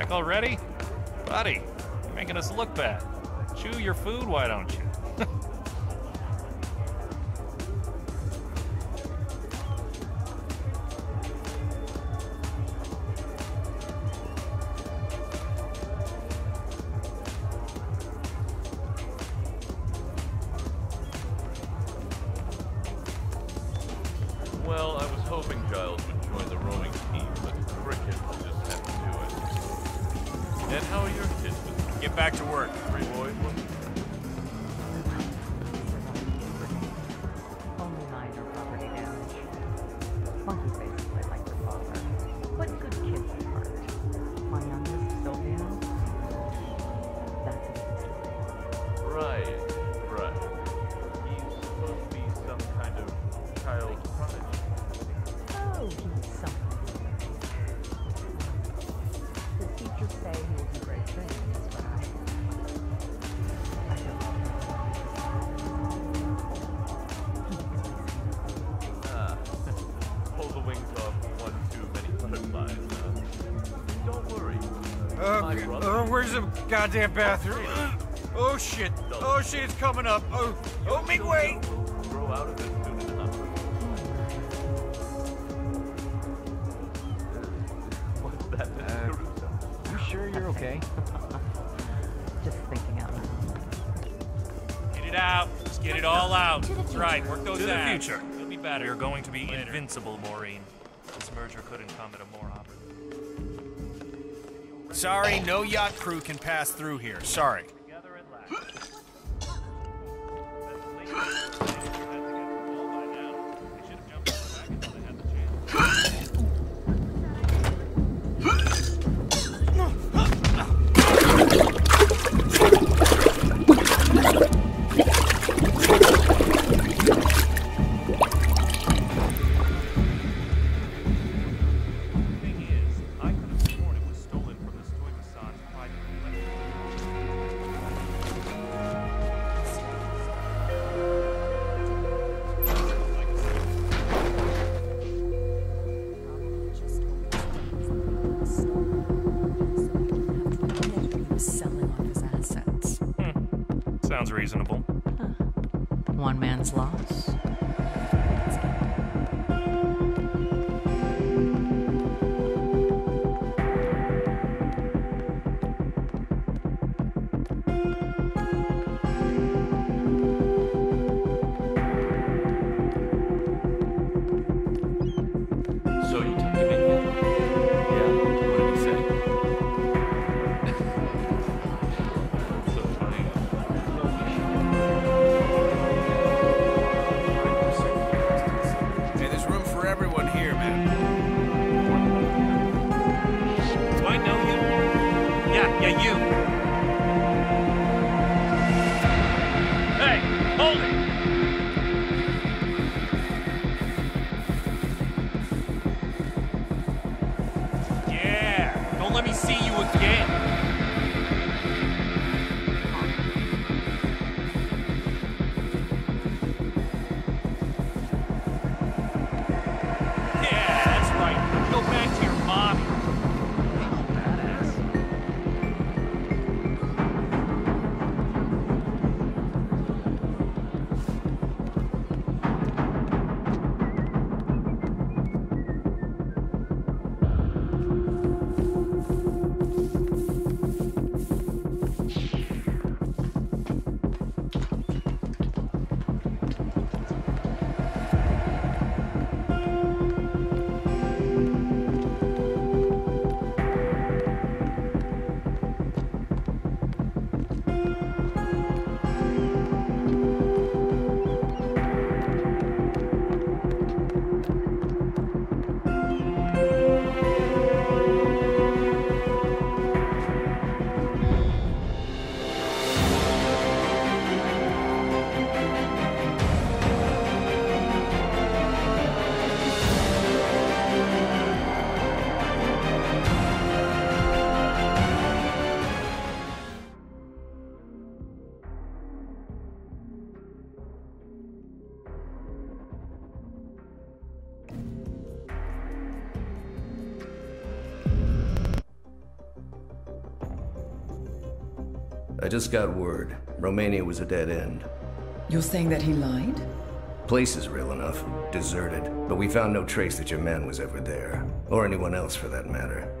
Back already? Buddy, you're making us look bad. Chew your food, why don't you? Well, I was hoping Giles how are your kids? Get back to work. Three boys? Only off one too many butterflies, huh? Don't worry. Uh, uh, where's the goddamn bathroom? Oh shit! Oh shit! It's coming up! Oh, oh, make way! Grow out of it soon enough. What's that, Mr. Caruso? You sure you're okay? Just thinking out loud. Get it out. Just get it all out. That's right. Work those To the abs. future. You'll be better. You're going to be invincible, Maureen. This merger couldn't come at a more opportune. Sorry, no yacht crew can pass through here. Sorry. Reasonable. One man's loss. I just got word. Romania was a dead end. You're saying that he lied? Place is real enough. Deserted. But we found no trace that your man was ever there. Or anyone else for that matter.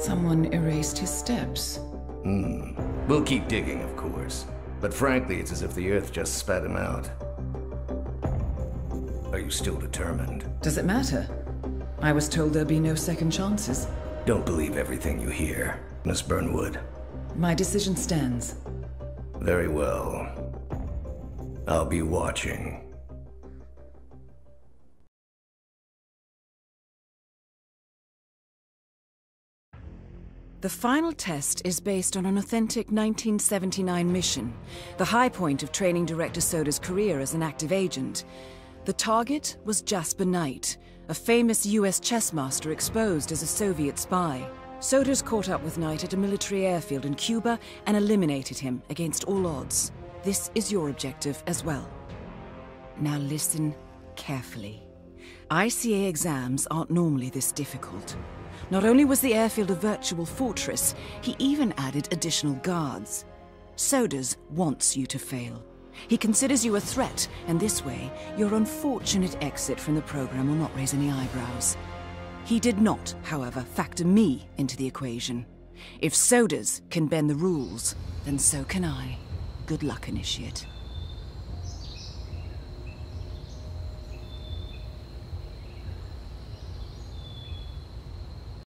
Someone erased his steps. Hmm. We'll keep digging, of course. But frankly, it's as if the Earth just spat him out. Are you still determined? Does it matter? I was told there'd be no second chances. Don't believe everything you hear, Miss Burnwood. My decision stands. Very well. I'll be watching. The final test is based on an authentic 1979 mission, the high point of training director Soders' career as an active agent. The target was Jasper Knight, a famous US chess master exposed as a Soviet spy. Soders caught up with Knight at a military airfield in Cuba and eliminated him against all odds. This is your objective as well. Now listen carefully. ICA exams aren't normally this difficult. Not only was the airfield a virtual fortress, he even added additional guards. Soders wants you to fail. He considers you a threat, and this way, your unfortunate exit from the program will not raise any eyebrows. He did not, however, factor me into the equation. If Soders can bend the rules, then so can I. Good luck, Initiate.